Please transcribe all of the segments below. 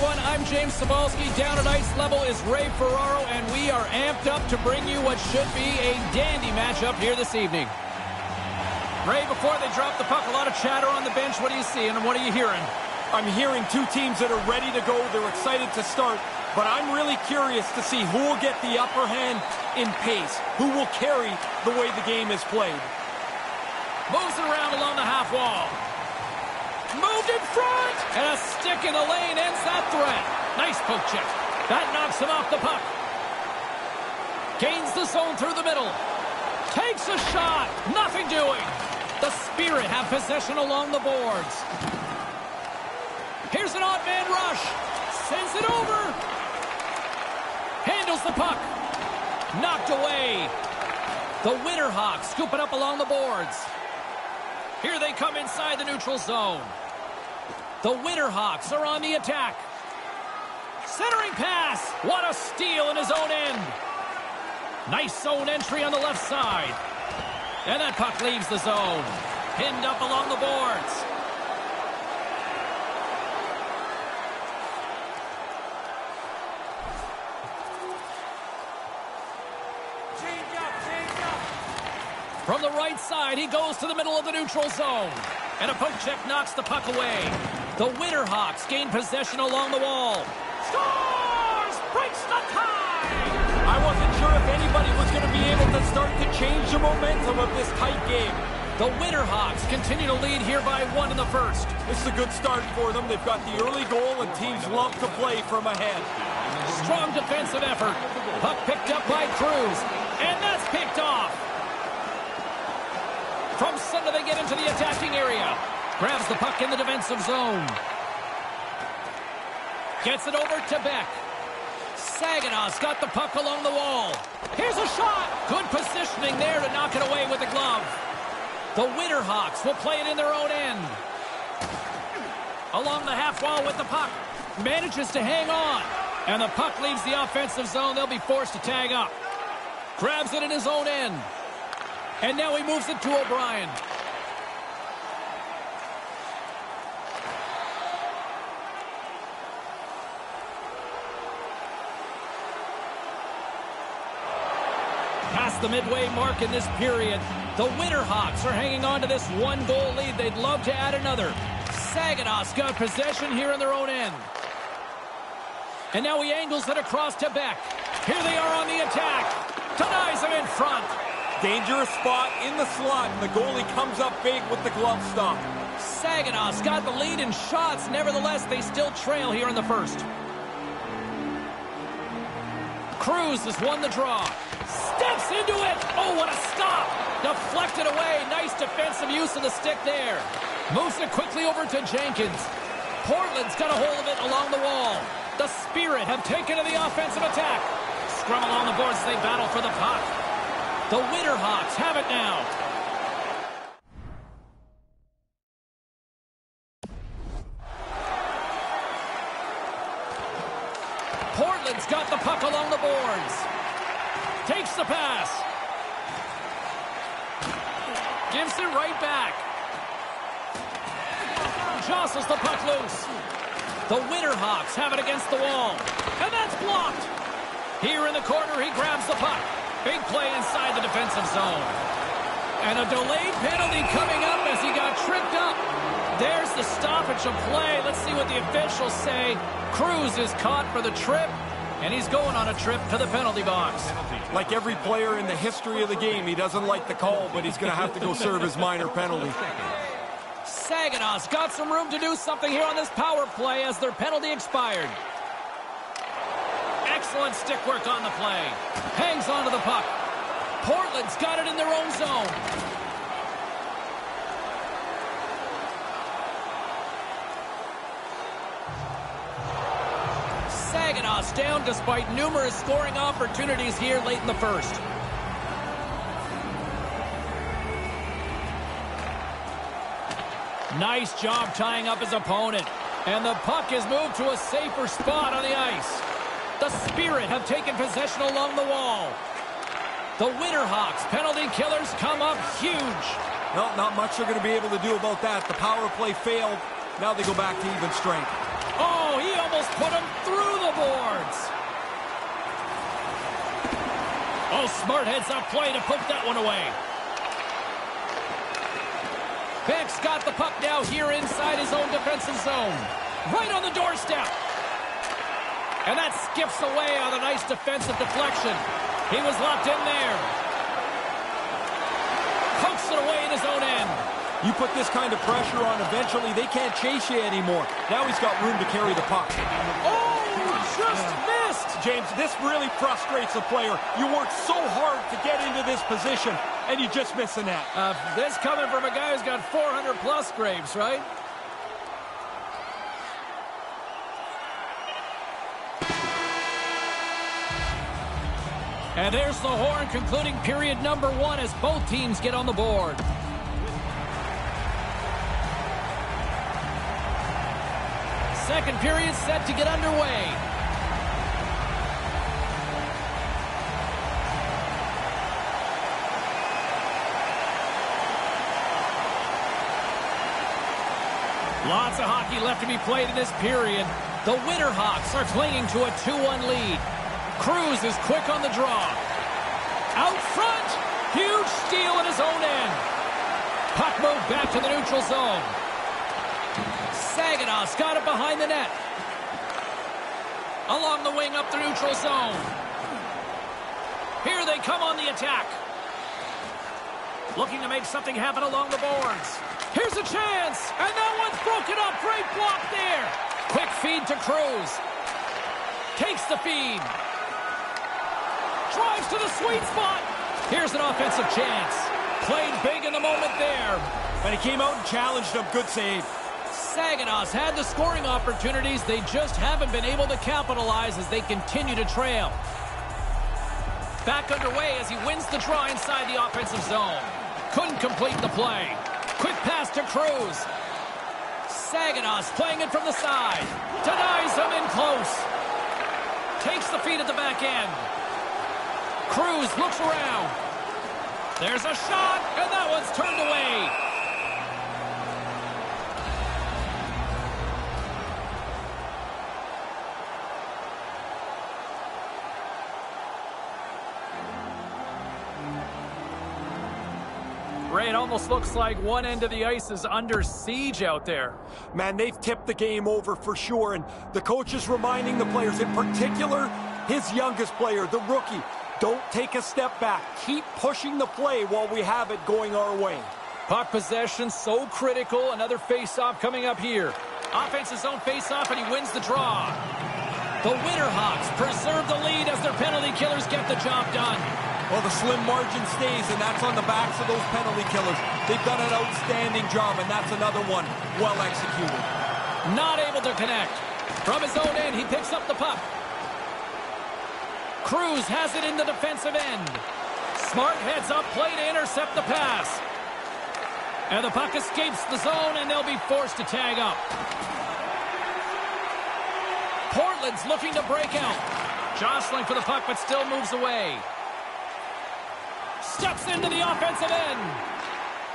everyone. I'm James Cybulski. Down at ice level is Ray Ferraro, and we are amped up to bring you what should be a dandy matchup here this evening. Ray, before they drop the puck, a lot of chatter on the bench. What are you seeing and what are you hearing? I'm hearing two teams that are ready to go. They're excited to start. But I'm really curious to see who will get the upper hand in pace, who will carry the way the game is played. Moves it around along the half wall. In front! And a stick in the lane ends that threat. Nice poke check. That knocks him off the puck. Gains the zone through the middle. Takes a shot. Nothing doing. The Spirit have possession along the boards. Here's an odd man rush. Sends it over. Handles the puck. Knocked away. The Winterhawks scoop it up along the boards. Here they come inside the neutral zone. The Winterhawks are on the attack. Centering pass. What a steal in his own end. Nice zone entry on the left side. And that puck leaves the zone. Pinned up along the boards. From the right side, he goes to the middle of the neutral zone. And a poke check knocks the puck away. The Winterhawks gain possession along the wall. Scores! Breaks the tie! I wasn't sure if anybody was going to be able to start to change the momentum of this tight game. The Winterhawks continue to lead here by one in the first. This is a good start for them. They've got the early goal, and teams love to play from ahead. Strong defensive effort. Puck picked up by Cruz. And that's picked off. From center, they get into the attacking area. Grabs the puck in the defensive zone. Gets it over to Beck. Saginaw's got the puck along the wall. Here's a shot. Good positioning there to knock it away with the glove. The Winterhawks will play it in their own end. Along the half wall with the puck. Manages to hang on. And the puck leaves the offensive zone. They'll be forced to tag up. Grabs it in his own end. And now he moves it to O'Brien. The midway mark in this period, the Winterhawks are hanging on to this one-goal lead. They'd love to add another. Saginaw's got possession here in their own end. And now he angles it across to Beck. Here they are on the attack. Denies him in front. Dangerous spot in the slot, and the goalie comes up big with the glove stop. Saginaw's got the lead in shots. Nevertheless, they still trail here in the first. Cruz has won the draw. Steps into it. Oh, what a stop. Deflected away. Nice defensive use of the stick there. Moves it quickly over to Jenkins. Portland's got a hold of it along the wall. The Spirit have taken to the offensive attack. Scrum along the boards as they battle for the puck. The Winterhawks have it now. Portland's got the puck along the boards. Takes the pass. Gives it right back. Jostles the puck loose. The Winterhawks have it against the wall. And that's blocked. Here in the corner, he grabs the puck. Big play inside the defensive zone. And a delayed penalty coming up as he got tripped up. There's the stoppage of play. Let's see what the officials say. Cruz is caught for the trip, and he's going on a trip to the penalty box. Like every player in the history of the game, he doesn't like the call, but he's going to have to go serve his minor penalty. Saginaw's got some room to do something here on this power play as their penalty expired. Excellent stick work on the play. Hangs onto the puck. Portland's got it in their own zone. Saginaw's down despite numerous scoring opportunities here late in the first. Nice job tying up his opponent. And the puck is moved to a safer spot on the ice. The Spirit have taken possession along the wall. The Winterhawks penalty killers come up huge. No, not much they're going to be able to do about that. The power play failed. Now they go back to even strength. Oh, he almost put him through the boards. Oh, Smart heads up play to put that one away. Beck's got the puck now here inside his own defensive zone. Right on the doorstep. And that skips away on a nice defensive deflection. He was locked in there. Pokes it away in his own end. You put this kind of pressure on, eventually they can't chase you anymore. Now he's got room to carry the puck. Oh, just missed. James, this really frustrates a player. You worked so hard to get into this position, and you just miss the net. Uh, this coming from a guy who's got 400 plus Graves, right? And there's the horn concluding period number one as both teams get on the board. Second period set to get underway. Lots of hockey left to be played in this period. The Winterhawks are clinging to a 2-1 lead. Cruz is quick on the draw. Out front, huge steal at his own end. Puck moved back to the neutral zone. Saginaw's got it behind the net. Along the wing up the neutral zone. Here they come on the attack. Looking to make something happen along the boards. Here's a chance, and that one's broken up. Great block there. Quick feed to Cruz. Takes the feed. Drives to the sweet spot. Here's an offensive chance. Played big in the moment there. But he came out and challenged him. Good save. Saginaws had the scoring opportunities. They just haven't been able to capitalize as they continue to trail. Back underway as he wins the draw inside the offensive zone. Couldn't complete the play. Quick pass to Cruz. Saginaws playing it from the side. Denies him in close. Takes the feed at the back end. Cruz looks around. There's a shot, and that one's turned away. Ray, it almost looks like one end of the ice is under siege out there. Man, they've tipped the game over for sure, and the coach is reminding the players, in particular, his youngest player, the rookie, don't take a step back. Keep pushing the play while we have it going our way. Puck possession so critical. Another face-off coming up here. Offensive zone face-off, and he wins the draw. The Winterhawks preserve the lead as their penalty killers get the job done. Well, the slim margin stays, and that's on the backs of those penalty killers. They've done an outstanding job, and that's another one well executed. Not able to connect. From his own end, he picks up the puck. Cruz has it in the defensive end. Smart heads up play to intercept the pass. And the puck escapes the zone, and they'll be forced to tag up. Portland's looking to break out. Jostling for the puck, but still moves away. Steps into the offensive end.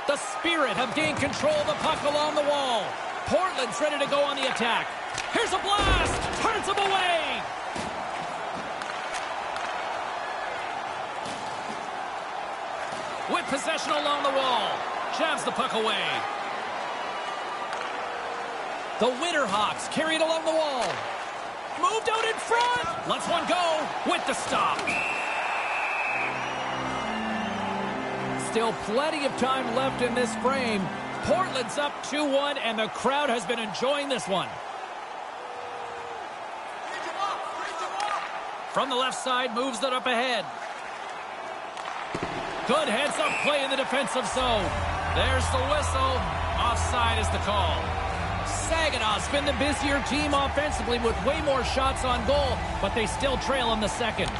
The Spirit have gained control of the puck along the wall. Portland's ready to go on the attack. Here's a blast! Turns him away! With possession along the wall. Jabs the puck away. The Winterhawks carried along the wall. Moved out in front. Let's one go with the stop. Still plenty of time left in this frame. Portland's up 2-1, and the crowd has been enjoying this one. From the left side, moves it up ahead. Good heads-up play in the defensive zone. There's the whistle. Offside is the call. Saginaw's been the busier team offensively with way more shots on goal, but they still trail in the second.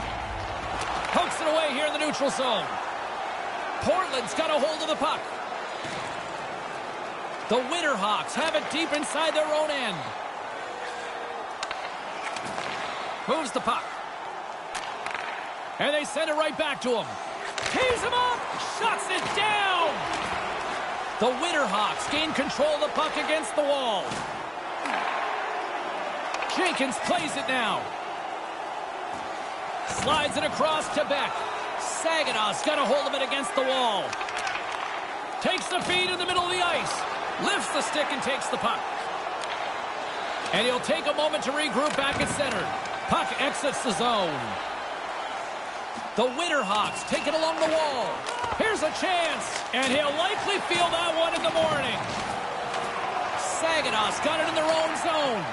Pokes it away here in the neutral zone. Portland's got a hold of the puck. The Winterhawks have it deep inside their own end. Moves the puck. And they send it right back to him. Tees him up. Shuts it down. The Winterhawks gain control of the puck against the wall. Jenkins plays it now. Slides it across to Beck. Saginaw's got a hold of it against the wall. Takes the feed in the middle of the ice. Lifts the stick and takes the puck. And he'll take a moment to regroup back at center. Puck exits the zone. The Winterhawks take it along the wall. Here's a chance, and he'll likely feel that one in the morning. Saginaw's got it in their own zone.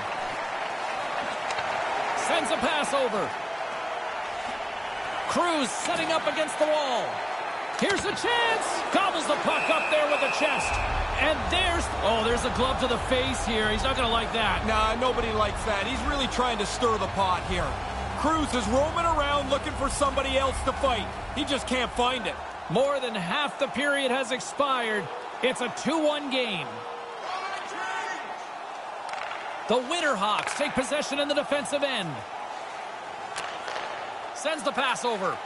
Sends a pass over. Cruz setting up against the wall. Here's a chance. Gobbles the puck up there with the chest. And there's, oh, there's a glove to the face here. He's not going to like that. Nah, nobody likes that. He's really trying to stir the pot here. Cruz is roaming around looking for somebody else to fight. He just can't find it. More than half the period has expired. It's a 2-1 game. The Winterhawks take possession in the defensive end. Sends the pass over.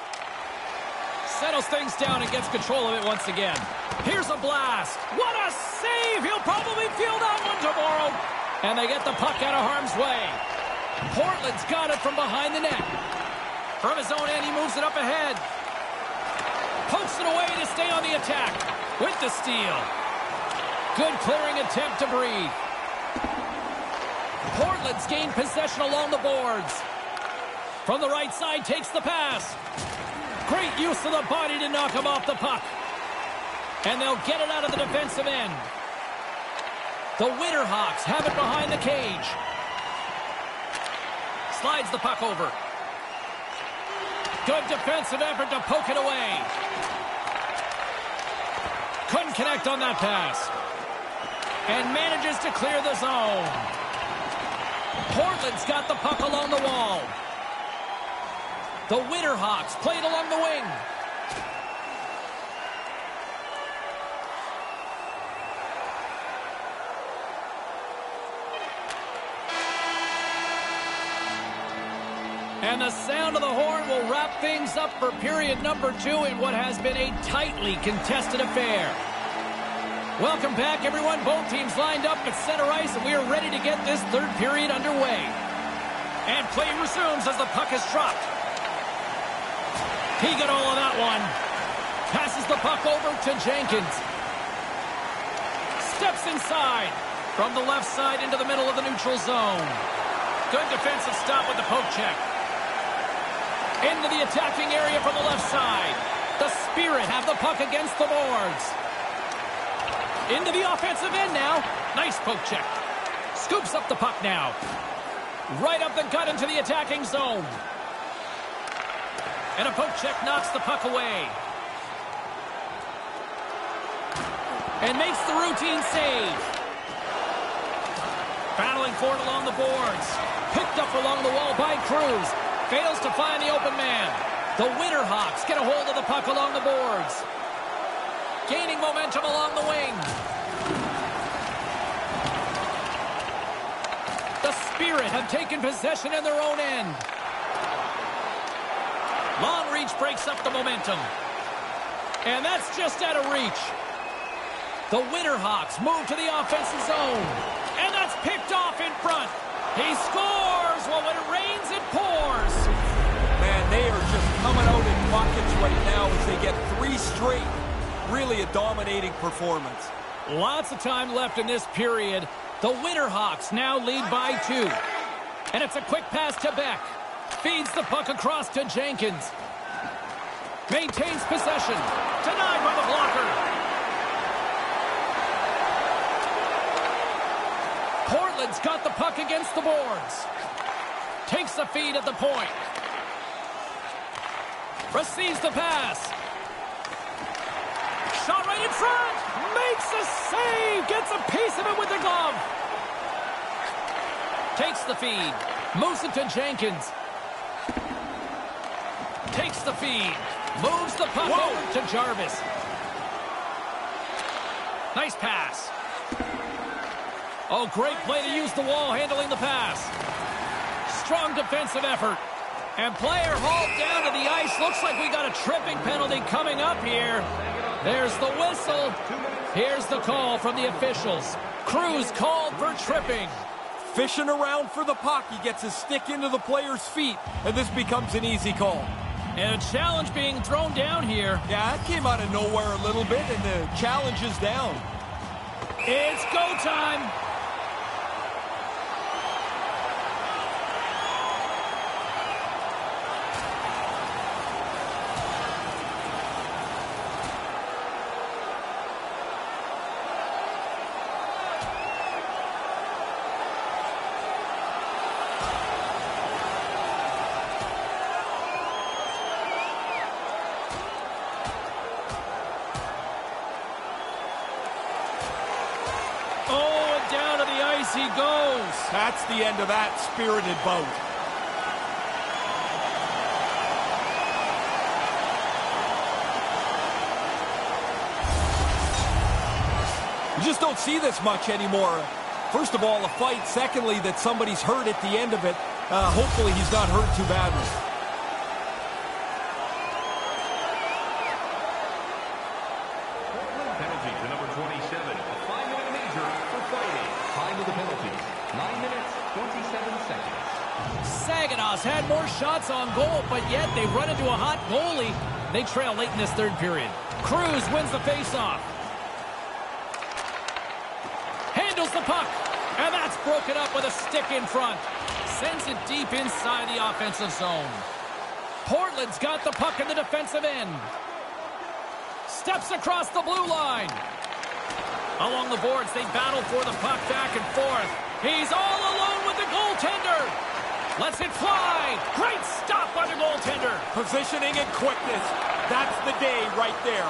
Settles things down and gets control of it once again. Here's a blast. What a save! He'll probably feel that one tomorrow. And they get the puck out of harm's way. Portland's got it from behind the net. From his own end, he moves it up ahead. Pokes it away to stay on the attack. With the steal. Good clearing attempt to breathe. Portland's gained possession along the boards. From the right side, takes the pass. Great use of the body to knock him off the puck. And they'll get it out of the defensive end. The Winterhawks have it behind the cage. Slides the puck over. Good defensive effort to poke it away. Couldn't connect on that pass. And manages to clear the zone. Portland's got the puck along the wall. The Winterhawks played along the wing. And the sound of the horn will wrap things up for period number two in what has been a tightly contested affair. Welcome back, everyone. Both teams lined up at center ice, and we are ready to get this third period underway. And play resumes as the puck is dropped. He got all of that one. Passes the puck over to Jenkins. Steps inside. From the left side into the middle of the neutral zone. Good defensive stop with the poke check. Into the attacking area from the left side. The Spirit have the puck against the boards. Into the offensive end now. Nice poke check. Scoops up the puck now. Right up the gut into the attacking zone. And a poke check knocks the puck away. And makes the routine save. Battling for it along the boards. Picked up along the wall by Cruz. Fails to find the open man. The Winterhawks get a hold of the puck along the boards. Gaining momentum along the wing. The Spirit have taken possession in their own end. Long reach breaks up the momentum. And that's just out of reach. The Winterhawks move to the offensive zone. And that's picked off in front. He scores! Well, when it rains, it pours. Man, they are just coming out in buckets right now as they get three straight. Really a dominating performance. Lots of time left in this period. The Winterhawks now lead by two. And it's a quick pass to Beck. Feeds the puck across to Jenkins. Maintains possession. Denied by the blocker. Portland's got the puck against the boards. Takes the feed at the point. Receives the pass. Shot right in front. Makes a save. Gets a piece of it with the glove. Takes the feed. Moves it to Jenkins. The feed. Moves the puck Whoa. over to Jarvis. Nice pass. Oh, great play to use the wall handling the pass. Strong defensive effort. And player hauled down to the ice. Looks like we got a tripping penalty coming up here. There's the whistle. Here's the call from the officials. Cruz called for tripping. Fishing around for the puck, he gets his stick into the player's feet, and this becomes an easy call. And a challenge being thrown down here. Yeah, it came out of nowhere a little bit, and the challenge is down. It's go time. That's the end of that spirited bout. You just don't see this much anymore. First of all, a fight. Secondly, that somebody's hurt at the end of it. Uh, hopefully he's not hurt too badly. Penalty to number 27. A five-minute major for fighting. Time of the penalties. Nine minutes, 27 seconds. Saginaw's had more shots on goal, but yet they run into a hot goalie. They trail late in this third period. Cruz wins the faceoff. Handles the puck. And that's broken up with a stick in front. Sends it deep inside the offensive zone. Portland's got the puck in the defensive end. Steps across the blue line. Along the boards, they battle for the puck back and forth. He's all alone with the goaltender. Lets it fly. Great stop by the goaltender. Positioning and quickness. That's the day right there.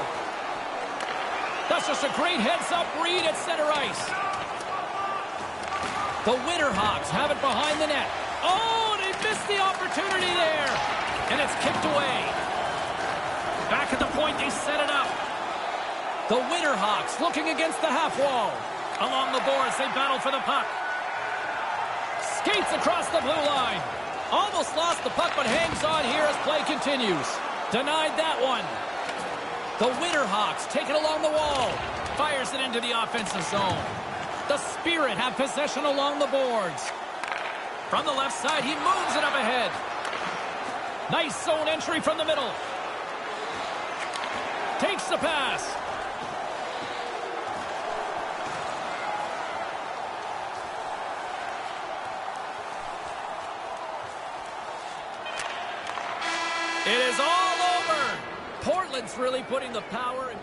That's just a great heads-up read at center ice. The Winterhawks have it behind the net. Oh, they missed the opportunity there. And it's kicked away. Back at the point, they set it up. The Winterhawks looking against the half wall. Along the boards, they battle for the puck. Skates across the blue line. Almost lost the puck, but hangs on here as play continues. Denied that one. The Winterhawks take it along the wall. Fires it into the offensive zone. The Spirit have possession along the boards. From the left side, he moves it up ahead. Nice zone entry from the middle. Takes the pass. It is all over. Portland's really putting the power in.